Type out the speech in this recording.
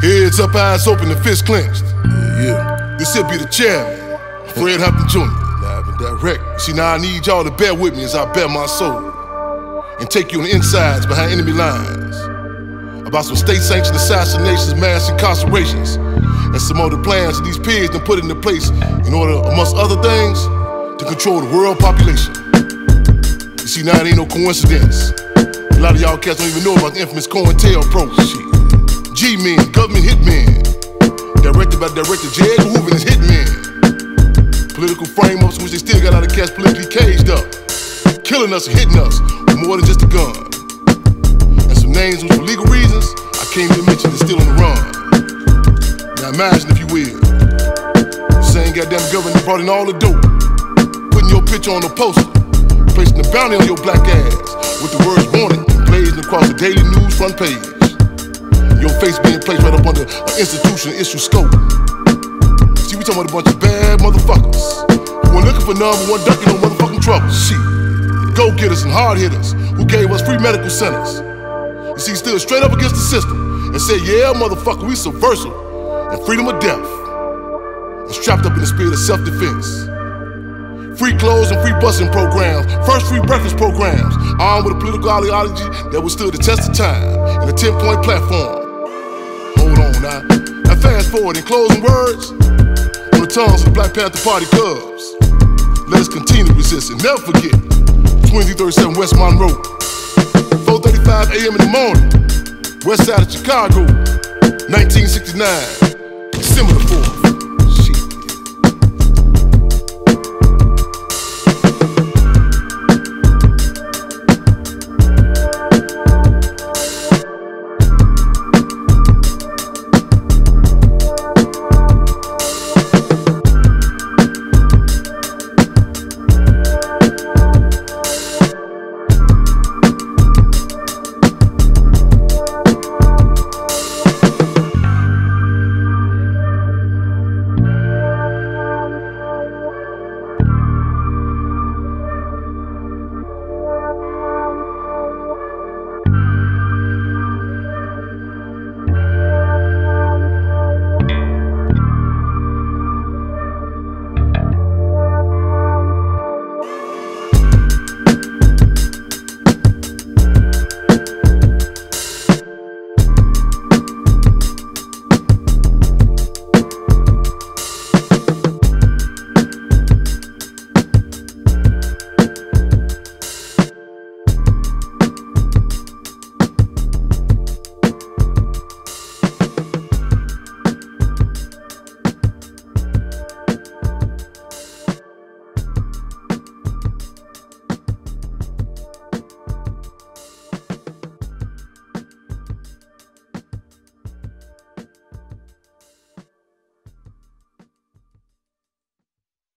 Heads up, eyes open, the fists clenched. Yeah, yeah. This here be the chairman, Fred Hampton Jr. Live and direct. See, now I need y'all to bear with me as I bear my soul and take you on the insides behind enemy lines about some state-sanctioned assassinations, mass incarcerations, and some other plans that these pigs done put into place in order, amongst other things, to control the world population. You see, now it ain't no coincidence. A lot of y'all cats don't even know about the infamous COINTELPRO shit. G-Men, government hitmen, directed by Director J. Edgar Hoover and his hitmen. Political frame-ups which they still got out of cats politically caged up, killing us and hitting us with more than just a gun. And some names which for legal reasons I can't even mention is still on the run. Now imagine if you will, the same goddamn government brought in all the dope, putting your picture on a poster, placing the bounty on your black ass with the words wanted blazing across the daily news front page. Your face being placed right up under an institution issue scope. See, we talking about a bunch of bad motherfuckers who were looking for number one ducking no motherfucking trouble. Shit. Go getters and hard hitters who gave us free medical centers. You see, stood straight up against the system and said, yeah, motherfucker, we subversive and freedom of death. And strapped up in the spirit of self defense. Free clothes and free busing programs, first free breakfast programs, armed with a political ideology that withstood the test of time and a 10 point platform. Now. Now fast forward in closing words on the tongues of Black Panther Party Cubs. Let us continue to resist and never forget 2337 West Monroe. 4.35 a.m. in the morning, west side of Chicago, 1969, December the 4th.